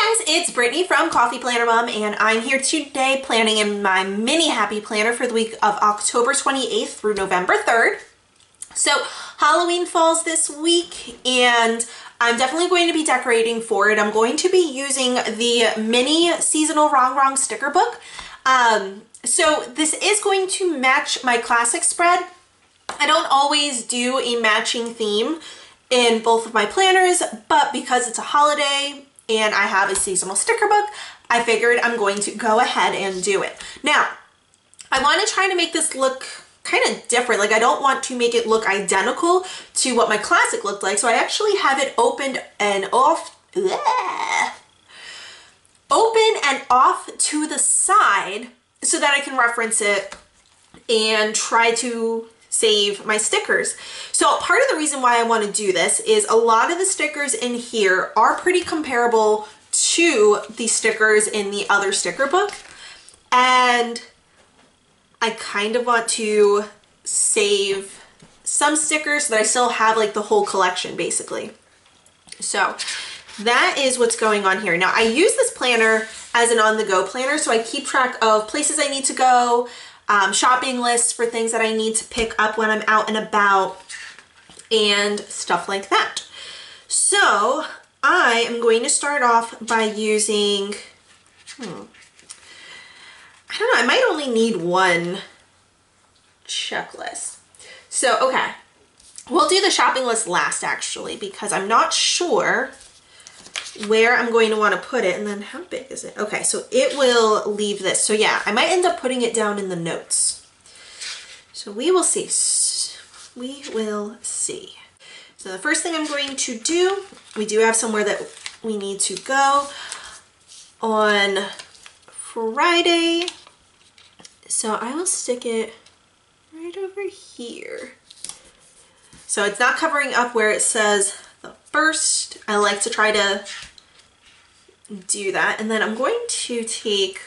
guys, it's Brittany from Coffee Planner Mom and I'm here today planning in my mini happy planner for the week of October 28th through November 3rd. So Halloween falls this week and I'm definitely going to be decorating for it. I'm going to be using the mini seasonal Rongrong sticker book. Um, so this is going to match my classic spread. I don't always do a matching theme in both of my planners, but because it's a holiday and I have a seasonal sticker book, I figured I'm going to go ahead and do it. Now, I want to try to make this look kind of different. Like I don't want to make it look identical to what my classic looked like. So I actually have it opened and off, bleh, open and off to the side so that I can reference it and try to save my stickers. So part of the reason why I want to do this is a lot of the stickers in here are pretty comparable to the stickers in the other sticker book. And I kind of want to save some stickers that I still have like the whole collection basically. So that is what's going on here. Now I use this planner as an on-the-go planner so I keep track of places I need to go, um, shopping lists for things that I need to pick up when I'm out and about and stuff like that. So I am going to start off by using, hmm, I don't know, I might only need one checklist. So, okay, we'll do the shopping list last actually because I'm not sure where I'm going to want to put it and then how big is it? Okay, so it will leave this. So yeah, I might end up putting it down in the notes. So we will see. We will see. So the first thing I'm going to do, we do have somewhere that we need to go on Friday. So I will stick it right over here. So it's not covering up where it says the first. I like to try to do that. And then I'm going to take,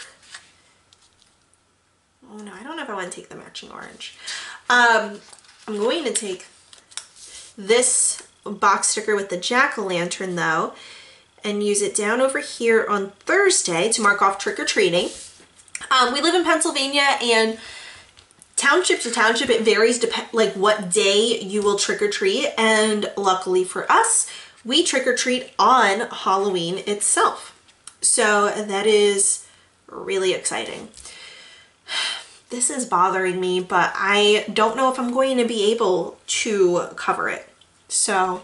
oh no, I don't know if I want to take the matching orange. Um, I'm going to take this box sticker with the jack-o'-lantern though and use it down over here on Thursday to mark off trick-or-treating. Um, we live in Pennsylvania and township to township it varies like what day you will trick-or-treat and luckily for us we trick-or-treat on Halloween itself. So that is really exciting. This is bothering me, but I don't know if I'm going to be able to cover it. So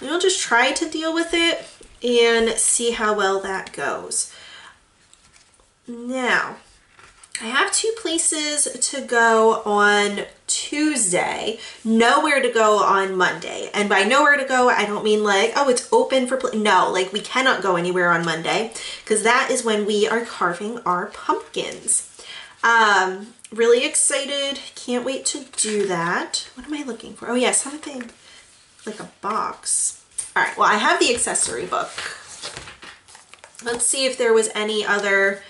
we'll just try to deal with it and see how well that goes. Now, I have two places to go on Tuesday, nowhere to go on Monday. And by nowhere to go, I don't mean like, oh, it's open for, no, like we cannot go anywhere on Monday because that is when we are carving our pumpkins. Um, really excited. Can't wait to do that. What am I looking for? Oh yeah, something like a box. All right, well, I have the accessory book. Let's see if there was any other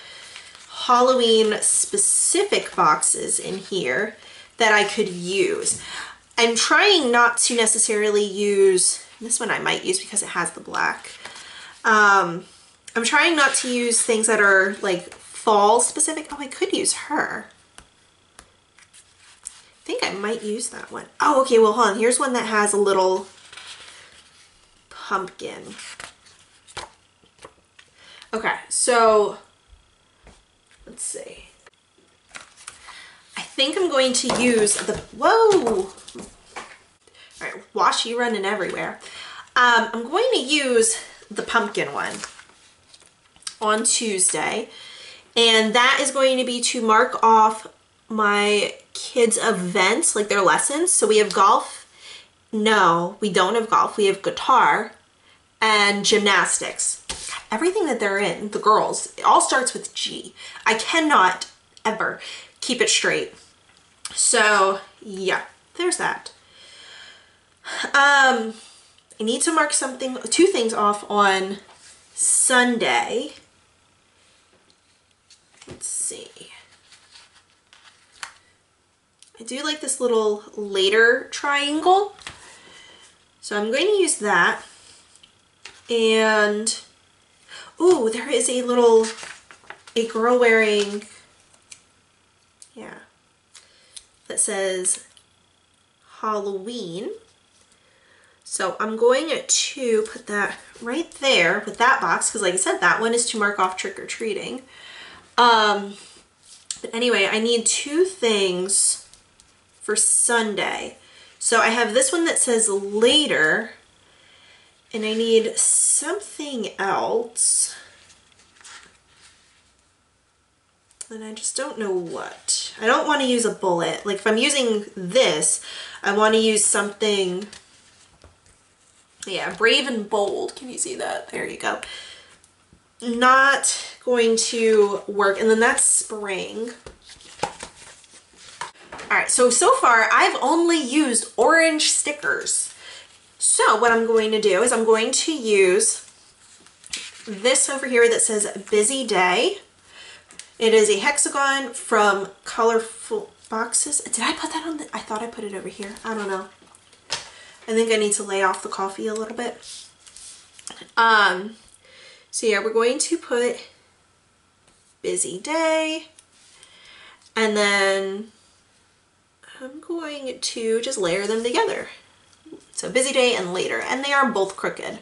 Halloween specific boxes in here that I could use. I'm trying not to necessarily use, this one I might use because it has the black. Um, I'm trying not to use things that are like fall specific. Oh, I could use her. I think I might use that one. Oh, okay, well, hold on. Here's one that has a little pumpkin. Okay, so Let's see. Think I'm going to use the, whoa! All right, washi running everywhere. Um, I'm going to use the pumpkin one on Tuesday. And that is going to be to mark off my kids' events, like their lessons. So we have golf. No, we don't have golf. We have guitar and gymnastics everything that they're in, the girls, it all starts with G. I cannot ever keep it straight. So yeah, there's that. Um, I need to mark something, two things off on Sunday. Let's see. I do like this little later triangle. So I'm going to use that. And Ooh, there is a little, a girl wearing, yeah, that says Halloween. So I'm going to put that right there with that box because like I said, that one is to mark off trick-or-treating. Um, but anyway, I need two things for Sunday. So I have this one that says later and I need something else. And I just don't know what. I don't want to use a bullet. Like if I'm using this, I want to use something, yeah, brave and bold. Can you see that? There you go. Not going to work. And then that's spring. All right, so, so far I've only used orange stickers. So what I'm going to do is I'm going to use this over here that says busy day. It is a hexagon from Colorful Boxes. Did I put that on the, I thought I put it over here. I don't know. I think I need to lay off the coffee a little bit. Um, so yeah, we're going to put busy day and then I'm going to just layer them together. So busy day and later, and they are both crooked.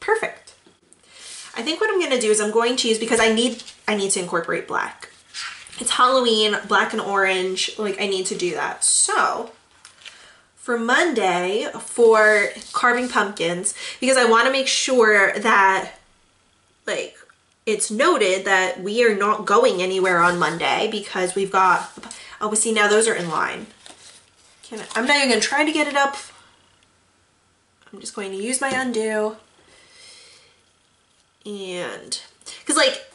Perfect. I think what I'm gonna do is I'm going to use, because I need, I need to incorporate black. It's Halloween, black and orange, like I need to do that. So for Monday, for carving pumpkins, because I wanna make sure that like it's noted that we are not going anywhere on Monday because we've got, oh, see now those are in line. Can I, I'm not even gonna try to get it up I'm just going to use my undo and because like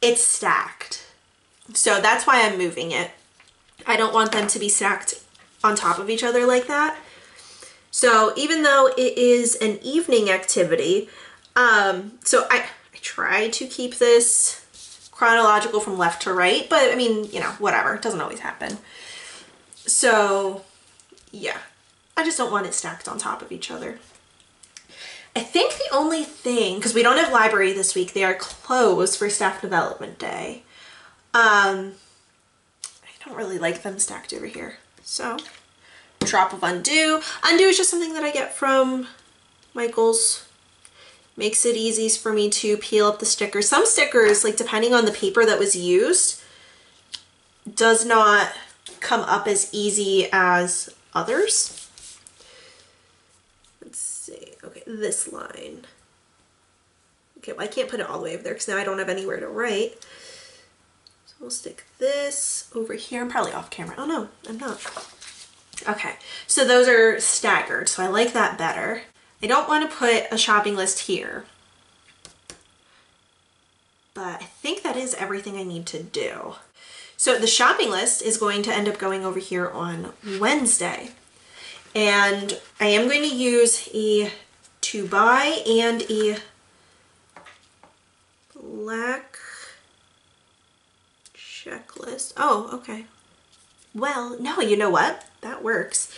it's stacked. So that's why I'm moving it. I don't want them to be stacked on top of each other like that. So even though it is an evening activity um so I, I try to keep this chronological from left to right but I mean you know whatever. It doesn't always happen. So yeah. I just don't want it stacked on top of each other. I think the only thing, because we don't have library this week, they are closed for staff development day. Um, I don't really like them stacked over here. So, drop of undo. Undo is just something that I get from Michaels. Makes it easy for me to peel up the stickers. Some stickers, like depending on the paper that was used, does not come up as easy as others see. Okay, this line. Okay, well, I can't put it all the way over there because now I don't have anywhere to write. So we'll stick this over here. I'm probably off camera. Oh no, I'm not. Okay, so those are staggered, so I like that better. I don't want to put a shopping list here. But I think that is everything I need to do. So the shopping list is going to end up going over here on Wednesday. And I am going to use a to buy and a black checklist. Oh, okay. Well, no, you know what? That works.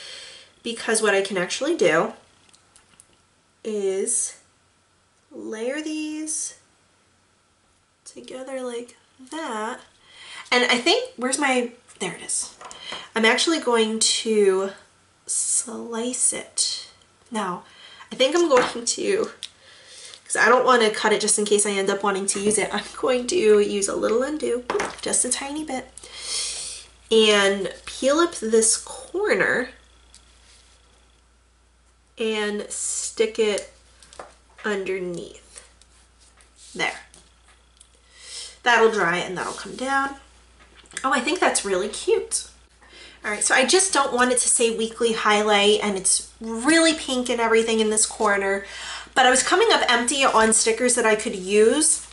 Because what I can actually do is layer these together like that. And I think, where's my, there it is. I'm actually going to slice it. Now, I think I'm going to, because I don't want to cut it just in case I end up wanting to use it, I'm going to use a little undo, just a tiny bit, and peel up this corner and stick it underneath. There. That'll dry and that'll come down. Oh, I think that's really cute. All right, so I just don't want it to say weekly highlight and it's really pink and everything in this corner. But I was coming up empty on stickers that I could use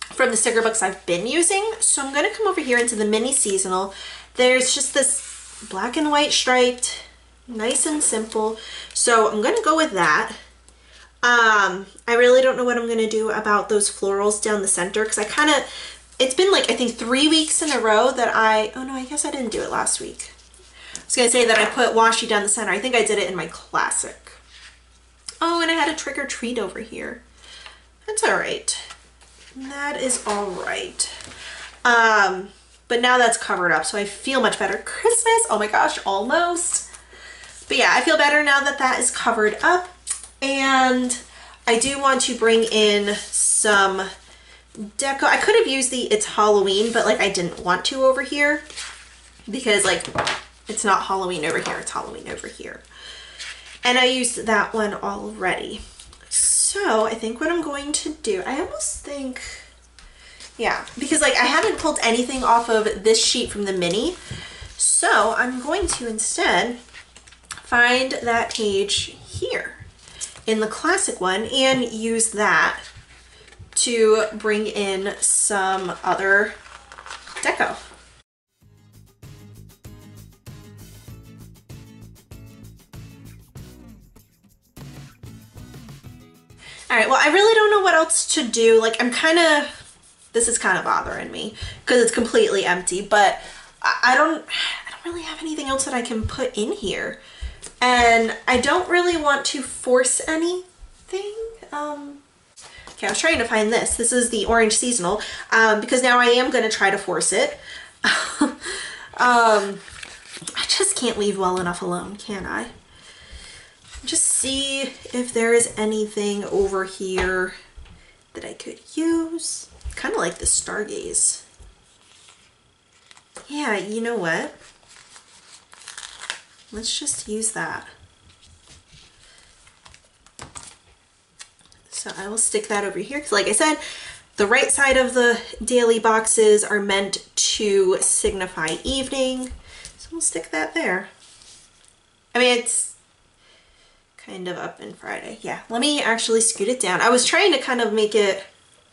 from the sticker books I've been using. So I'm gonna come over here into the mini seasonal. There's just this black and white striped, nice and simple. So I'm gonna go with that. Um, I really don't know what I'm gonna do about those florals down the center because I kind of, it's been like I think three weeks in a row that I, oh no, I guess I didn't do it last week. Was going to say that I put washi down the center. I think I did it in my classic. Oh, and I had a trick or treat over here. That's all right. that is all right. Um, but now that's covered up, so I feel much better. Christmas, oh my gosh, almost. But yeah, I feel better now that that is covered up. And I do want to bring in some deco. I could have used the It's Halloween, but like I didn't want to over here because like it's not Halloween over here, it's Halloween over here. And I used that one already. So I think what I'm going to do, I almost think, yeah, because like I haven't pulled anything off of this sheet from the mini. So I'm going to instead find that page here in the classic one and use that to bring in some other deco. All right, well, I really don't know what else to do. Like, I'm kind of, this is kind of bothering me because it's completely empty, but I, don't, I don't really have anything else that I can put in here. And I don't really want to force anything. Um, okay, I was trying to find this. This is the orange seasonal um, because now I am going to try to force it. um, I just can't leave well enough alone, can I? Just see if there is anything over here that I could use. Kind of like the Stargaze. Yeah, you know what? Let's just use that. So I will stick that over here because like I said, the right side of the daily boxes are meant to signify evening. So we'll stick that there. I mean, it's kind of up in Friday. Yeah, let me actually scoot it down. I was trying to kind of make it,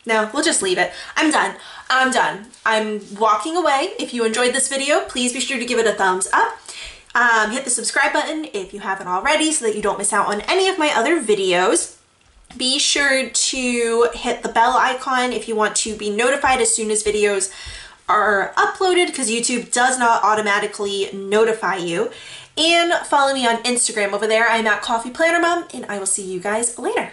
no, we'll just leave it. I'm done. I'm done. I'm walking away. If you enjoyed this video, please be sure to give it a thumbs up. Um, hit the subscribe button if you haven't already so that you don't miss out on any of my other videos. Be sure to hit the bell icon if you want to be notified as soon as videos are uploaded because YouTube does not automatically notify you and follow me on Instagram over there. I'm at Coffee Planner Mom, and I will see you guys later.